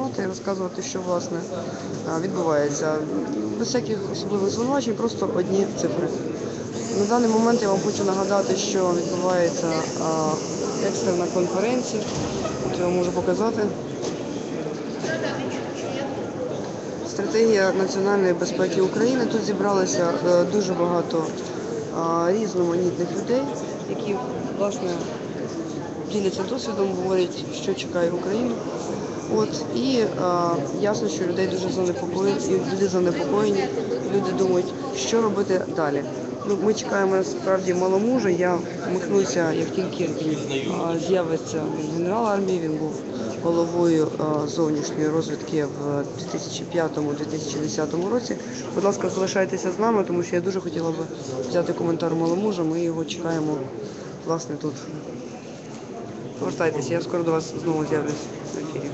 тривати і розказувати, що власне відбувається. Без всяких особливих звинувачень, просто одні цифри. На даний момент я вам хочу нагадати, що відбувається а, екстрена конференція. От я вам можу показати. Стратегія національної безпеки України. Тут зібралося е, дуже багато різноманітних людей, які власне діляться досвідом, говорять, що чекає Україну. От і е, ясно, що людей дуже занепокоїть, і люди занепокоєні. Люди думають, що робити далі. Ну, ми чекаємо насправді маломужа. Я вмикнуся, як тільки е, з'явиться генерал армії. Він був головою е, зовнішньої розвідки в 2005-2010 році. Будь ласка, залишайтеся з нами, тому що я дуже хотіла би взяти коментар маломужа. Ми його чекаємо власне тут. Повертайтеся, я скоро до вас знову з'явлюсь в ефірі.